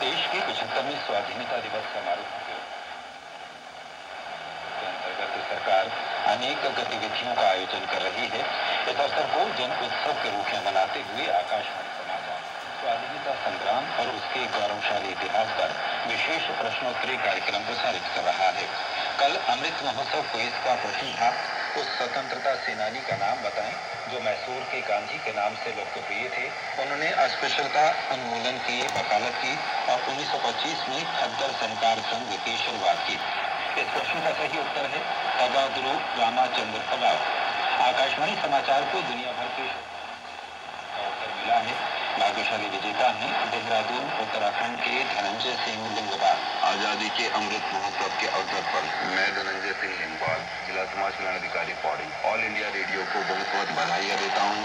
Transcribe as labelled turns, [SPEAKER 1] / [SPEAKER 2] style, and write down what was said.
[SPEAKER 1] देश के पचहत्तरवें स्वाधीनता दिवस समारोह के अंतर्गत सरकार अनेक गतिविधियों का आयोजन कर रही है। इस अवसर को जन उत्सव के रूप में मनाते हुए आकाशवाणी समाचार, स्वाधीनता संग्राम और उसके गौरवशाली इतिहास पर विशेष प्रश्नोत्तरी कार्यक्रम प्रसारित कर रहा है। कल अमृत महोत्सव का प्रश्न था। उस स्वतंत्रता सेनानी का नाम बताएँ, जो मैसूर के गांधी के नाम से लोकप्रिय उन्होंने अस्पृश्यता उन्मूलन की वकालत की और 1925 में खद्दर सहकार संघ की शुरुआत की। इस प्रश्न का सही उत्तर है तगादुरु रामाचंद्र तगाव आकाशवाणी समाचार को दुनिया भर के मिला है। भाग्यशाली विजेता हैं देहरादून, उत्तराखंड के धनंजय सिंह लिंगबाल
[SPEAKER 2] आज़ादी के अमृत महोत्सव के अवसर पर मैं धनंजय सिंह लिंगवाल, जिला समाज कल्याण अधिकारी पौड़ी। ऑल इंडिया रेडियो को बहुत बहुत बधाइयाँ देता हूँ।